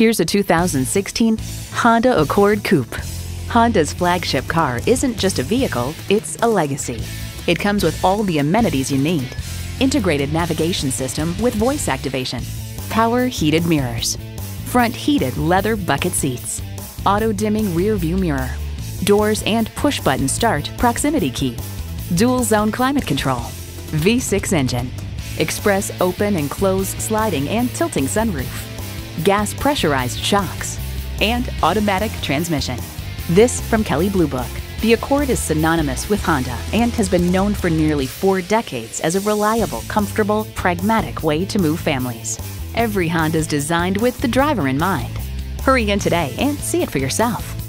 Here's a 2016 Honda Accord Coupe. Honda's flagship car isn't just a vehicle, it's a legacy. It comes with all the amenities you need. Integrated navigation system with voice activation, power heated mirrors, front heated leather bucket seats, auto dimming rear view mirror, doors and push button start proximity key, dual zone climate control, V6 engine, express open and close sliding and tilting sunroof, gas pressurized shocks, and automatic transmission. This from Kelley Blue Book. The Accord is synonymous with Honda and has been known for nearly four decades as a reliable, comfortable, pragmatic way to move families. Every Honda is designed with the driver in mind. Hurry in today and see it for yourself.